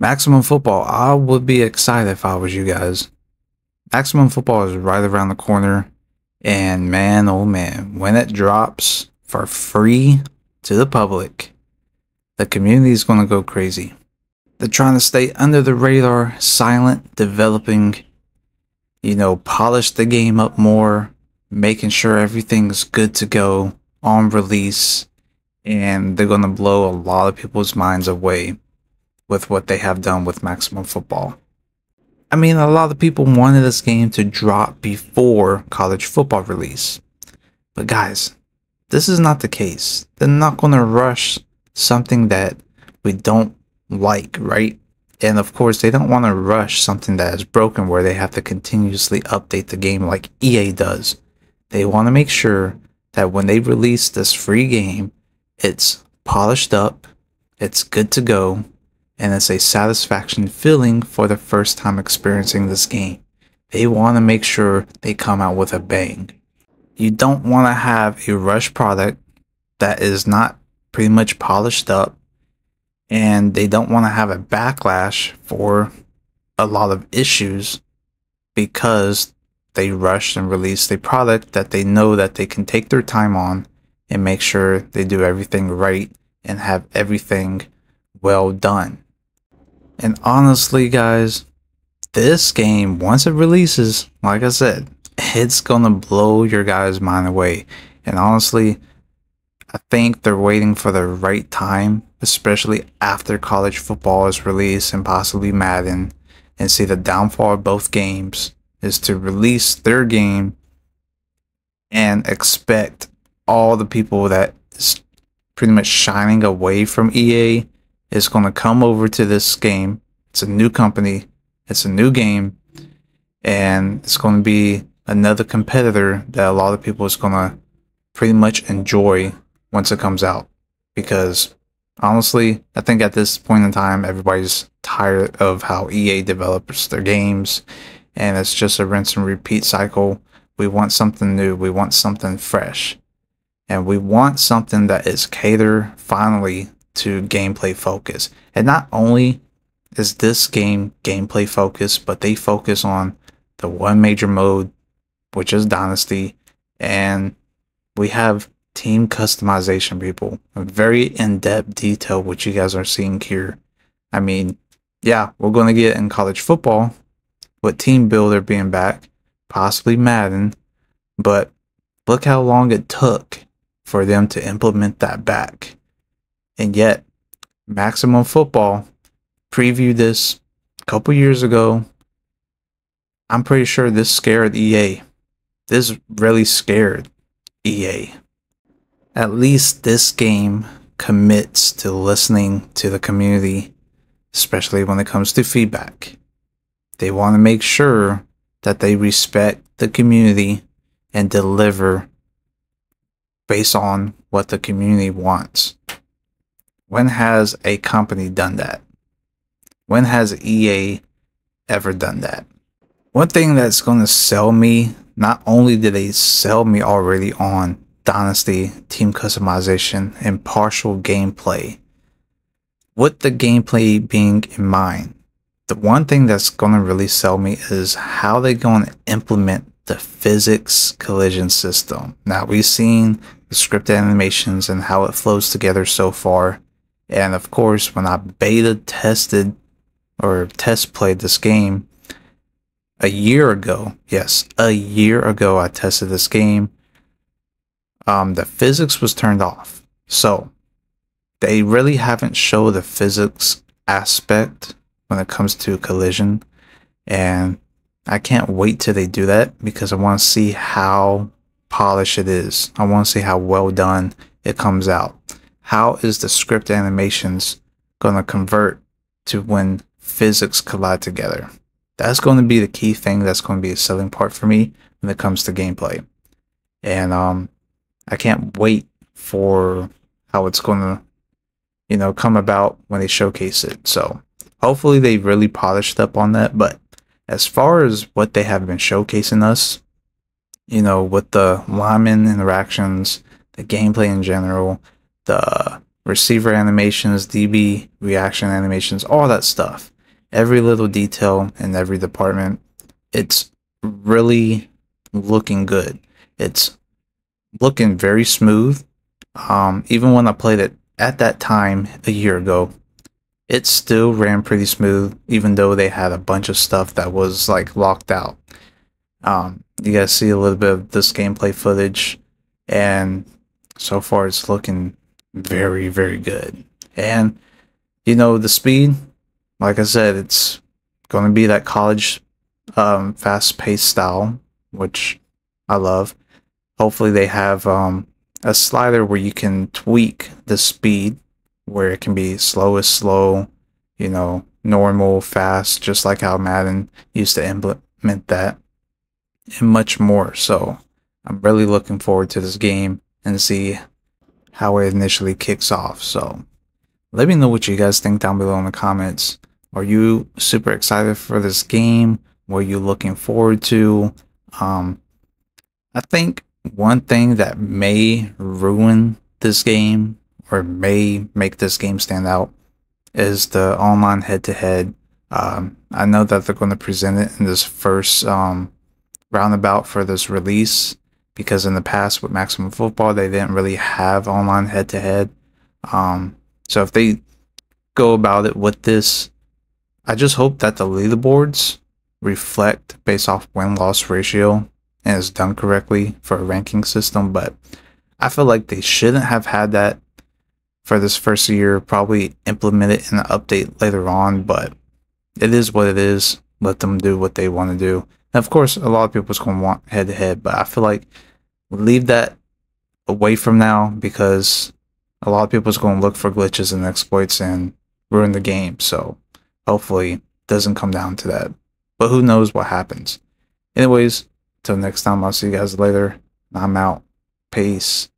Maximum Football, I would be excited if I was you guys. Maximum Football is right around the corner. And man, oh man, when it drops for free to the public, the community is going to go crazy. They're trying to stay under the radar, silent, developing, you know, polish the game up more, making sure everything's good to go on release. And they're going to blow a lot of people's minds away with what they have done with Maximum Football. I mean, a lot of people wanted this game to drop before college football release. But guys, this is not the case. They're not going to rush something that we don't like, right? And of course, they don't want to rush something that is broken where they have to continuously update the game like EA does. They want to make sure that when they release this free game, it's polished up, it's good to go, and it's a satisfaction feeling for the first time experiencing this game. They want to make sure they come out with a bang. You don't want to have a rush product that is not pretty much polished up and they don't want to have a backlash for a lot of issues because they rushed and released a product that they know that they can take their time on and make sure they do everything right and have everything well done. And honestly, guys, this game, once it releases, like I said, it's gonna blow your guys' mind away. And honestly, I think they're waiting for the right time, especially after college football is released and possibly Madden, and see the downfall of both games is to release their game and expect all the people that is pretty much shining away from EA is going to come over to this game. It's a new company, it's a new game, and it's going to be another competitor that a lot of people is going to pretty much enjoy once it comes out. Because honestly, I think at this point in time, everybody's tired of how EA develops their games, and it's just a rinse and repeat cycle. We want something new, we want something fresh, and we want something that is cater finally to gameplay focus. And not only is this game gameplay focused, but they focus on the one major mode, which is Dynasty, and we have team customization, people. Very in-depth detail, which you guys are seeing here. I mean, yeah, we're going to get in college football with Team Builder being back, possibly Madden, but look how long it took for them to implement that back. And yet, Maximum Football previewed this a couple years ago. I'm pretty sure this scared EA. This really scared EA. At least this game commits to listening to the community, especially when it comes to feedback. They want to make sure that they respect the community and deliver based on what the community wants. When has a company done that? When has EA ever done that? One thing that's going to sell me, not only did they sell me already on Dynasty, team customization, and partial gameplay, with the gameplay being in mind, the one thing that's going to really sell me is how they're going to implement the physics collision system. Now, we've seen the script animations and how it flows together so far. And of course, when I beta tested or test played this game a year ago, yes, a year ago, I tested this game. Um, the physics was turned off. So they really haven't showed the physics aspect when it comes to collision. And I can't wait till they do that because I want to see how polished it is. I want to see how well done it comes out how is the script animations going to convert to when physics collide together? That's going to be the key thing that's going to be a selling part for me when it comes to gameplay. And um, I can't wait for how it's going to, you know, come about when they showcase it. So hopefully they really polished up on that. But as far as what they have been showcasing us, you know, with the lineman interactions, the gameplay in general, the receiver animations, DB reaction animations, all that stuff. Every little detail in every department. It's really looking good. It's looking very smooth. Um, even when I played it at that time a year ago, it still ran pretty smooth, even though they had a bunch of stuff that was like locked out. Um, you guys see a little bit of this gameplay footage, and so far it's looking very, very good. And you know, the speed, like I said, it's going to be that college um, fast paced style, which I love. Hopefully, they have um, a slider where you can tweak the speed where it can be slow slowest slow, you know, normal, fast, just like how Madden used to implement that, and much more. So I'm really looking forward to this game and see how it initially kicks off. So let me know what you guys think down below in the comments. Are you super excited for this game? What are you looking forward to? Um, I think one thing that may ruin this game or may make this game stand out is the online head to head. I know that they're going to present it in this first um, roundabout for this release because in the past with Maximum Football, they didn't really have online head to head. So if they go about it with this, I just hope that the leaderboards reflect based off win loss ratio and is done correctly for a ranking system. But I feel like they shouldn't have had that for this first year. Probably implement it in an update later on, but it is what it is. Let them do what they want to do. And of course, a lot of people's going to want head to head, but I feel like leave that away from now because a lot of people's going to look for glitches and exploits and ruin the game. So hopefully, it doesn't come down to that. But who knows what happens. Anyways, till next time, I'll see you guys later. I'm out. Peace.